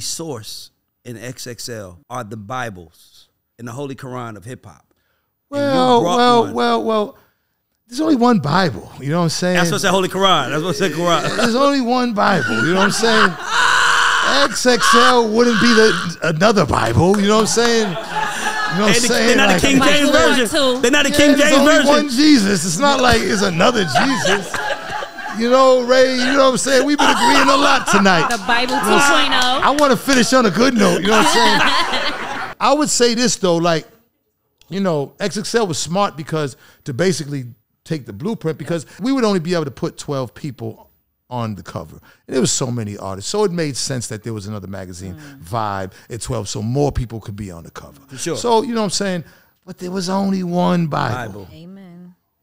The source in XXL are the Bibles and the Holy Quran of hip hop. Well, well, one. well, well. There's only one Bible. You know what I'm saying? That's what's that Holy Quran. That's what's that Quran. There's only one Bible. You know what I'm saying? XXL wouldn't be the another Bible. You know what I'm saying? You know what I'm saying? They're not Like- the King James version. They're not the Yeah, King there's James only version. one Jesus. It's not like it's another Jesus. You know, Ray. You know what I'm saying? We've been agreeing a lot tonight. The Bible oh. 2.0. I want to finish on a good note. You know what I'm saying? I would say this though, like, you know, XXL was smart because to basically take the blueprint because we would only be able to put 12 people on the cover. And there was so many artists. So it made sense that there was another magazine, mm. Vibe, at 12, so more people could be on the cover. sure. So, you know what I'm saying? But there was only one Bible. Bible. Amen.